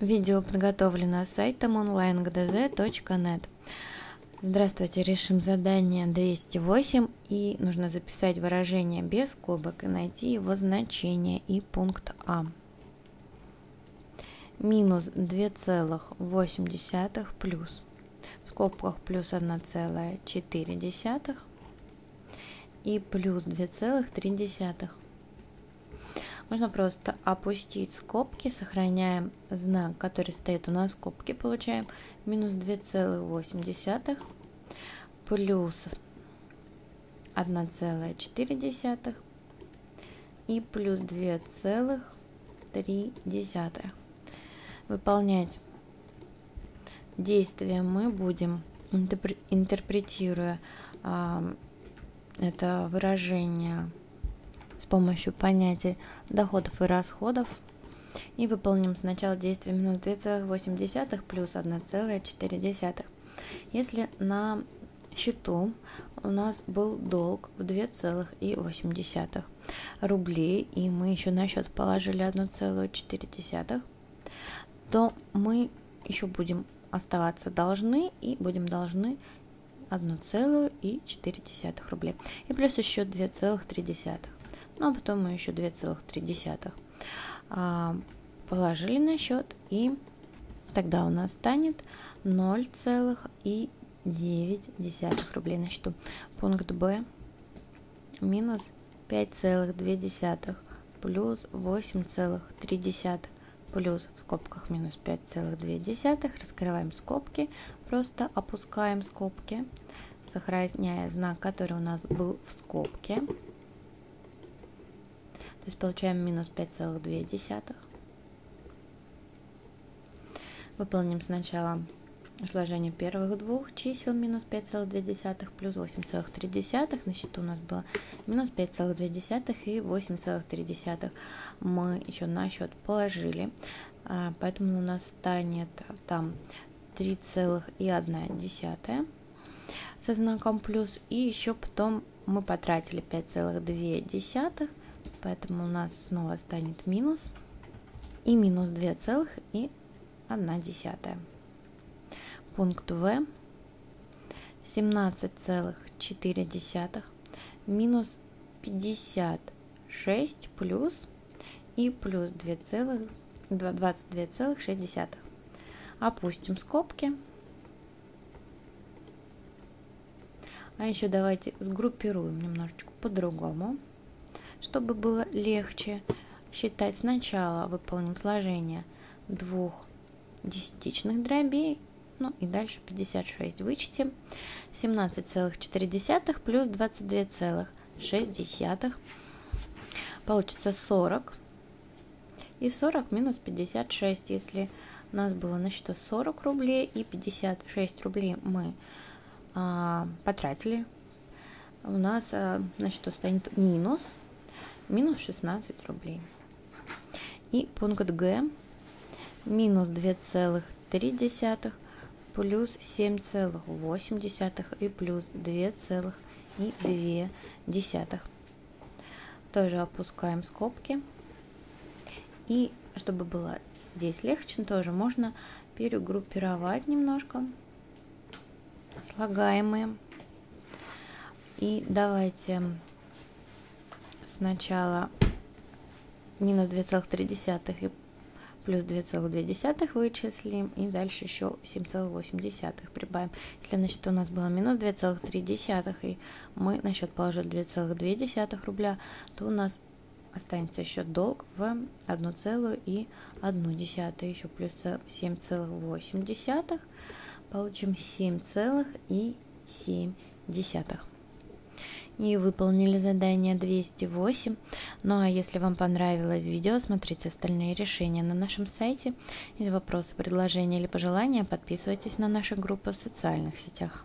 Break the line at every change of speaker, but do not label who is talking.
Видео подготовлено сайтом onlinegdz.net. Здравствуйте, решим задание 208 и нужно записать выражение без скобок и найти его значение и пункт А. Минус 2,8 плюс в скобках плюс 1,4 и плюс 2,3. Можно просто опустить скобки, сохраняем знак, который стоит у нас в скобке, получаем минус 2,8 плюс 1,4 и плюс 2,3. Выполнять действия мы будем, интерпретируя а, это выражение помощью понятий доходов и расходов и выполним сначала действие минус 2,8 плюс 1,4. Если на счету у нас был долг в 2,8 рублей, и мы еще на счет положили 1,4, то мы еще будем оставаться должны и будем должны 1,4 рублей. И плюс еще 2,3 ну а потом мы еще 2,3 а, положили на счет, и тогда у нас станет 0,9 рублей на счету. Пункт Б минус 5,2 плюс 8,3 плюс в скобках минус 5,2. Раскрываем скобки, просто опускаем скобки, сохраняя знак, который у нас был в скобке. То есть получаем минус 5,2. Выполним сначала сложение первых двух чисел минус 5,2 плюс 8,3. На счету у нас было минус 5,2 и 8,3. Мы еще на счет положили, а, поэтому у нас станет там 3,1 со знаком плюс. И еще потом мы потратили 5,2 Поэтому у нас снова станет минус и минус 2,1. Пункт В 17,4 минус 56 плюс и плюс 22,6. Опустим скобки. А еще давайте сгруппируем немножечко по-другому. Чтобы было легче считать сначала, выполним сложение двух десятичных дробей, ну и дальше 56 вычтем. 17,4 плюс 22,6 получится 40. И 40 минус 56, если у нас было на счету 40 рублей и 56 рублей мы а, потратили, у нас а, на счету станет минус минус 16 рублей. И пункт Г минус 2,3 плюс 7,8 и плюс 2,2. Тоже опускаем скобки. И чтобы было здесь легче, тоже можно перегруппировать немножко слагаемые. И давайте сначала минус 2,3 и плюс 2,2 вычислим и дальше еще 7,8 прибавим. Если на у нас было минус 2,3 и мы на счет положили 2,2 рубля, то у нас останется еще долг в 1,1 еще плюс 7,8 получим 7,7 и выполнили задание 208. Ну а если вам понравилось видео, смотрите остальные решения на нашем сайте. Из вопросы, предложения или пожелания подписывайтесь на наши группы в социальных сетях.